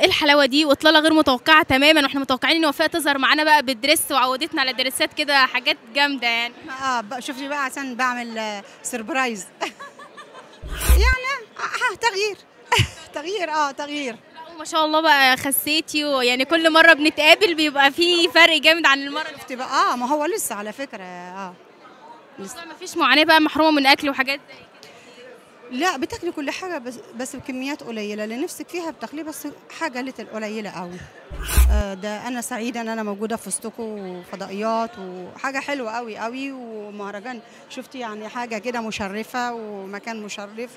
إيه الحلاوة دي؟ واطلاله غير متوقعة تماما وإحنا متوقعين إن وفاء تظهر معانا بقى بالدريس وعودتنا على دريسات كده حاجات جامدة يعني. آه شوفي بقى عشان بعمل آه، سربرايز يعني آه تغيير. تغيير آه تغيير. ما شاء الله بقى خسيتي ويعني كل مرة بنتقابل بيبقى في فرق جامد عن المرة اللي شفتي بقى؟ آه ما هو لسه على فكرة آه. لسه فاتت. مفيش معاناة بقى محرومة من أكل وحاجات زي لا بتاكلي كل حاجة بس بس بكميات قليلة اللي نفسك فيها بتاكليه بس حاجة لتل قليلة قوي آه ده أنا سعيدة إن أنا موجودة في وسطكم وفضائيات وحاجة حلوة قوي قوي ومهرجان. شفتي يعني حاجة كده مشرفة ومكان مشرف.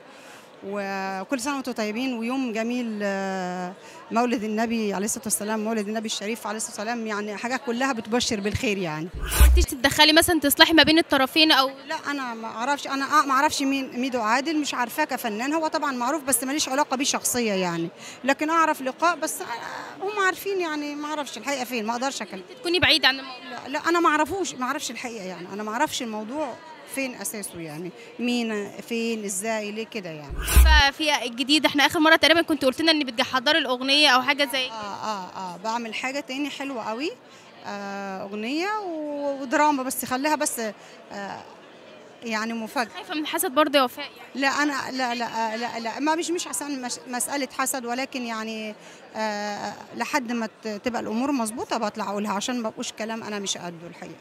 وكل سنة وأنتم طيبين ويوم جميل آه، مولد النبي عليه الصلاة والسلام مولد النبي الشريف عليه الصلاة والسلام يعني حاجات كلها بتبشر بالخير يعني. قلتيش تتدخلي مثلا تصلحي ما بين الطرفين أو لا أنا ما أعرفش أنا ما أعرفش مين ميدو عادل مش عارفاه كفنان هو طبعا معروف بس ماليش علاقة بيه شخصيه يعني. لكن أعرف لقاء بس آه، هم عارفين يعني ما أعرفش الحقيقة فين ما أقدرش أكلم. تكوني بعيده عن الموضوع. لا, لا أنا ما أعرفوش ما أعرفش الحقيقة يعني أنا ما أعرفش الموضوع. فين أساسه يعني؟ مين فين إزاي ليه كده يعني؟ ففي الجديد إحنا آخر مرة تقريبا كنت قلت لنا ان بتحضري الأغنية أو حاجة زي كده. آه آه آه بعمل حاجة تاني حلوة قوي آه أغنية ودراما بس خليها بس آه يعني مفاجأة. خايفه من حسد برضه يا وفاء يعني. لا أنا لا لا لا لا ما مش مش عشان مسألة حسد ولكن يعني آه لحد ما تبقى الأمور مظبوطة بطلع أقولها عشان ما بقوش كلام أنا مش قده الحقيقة.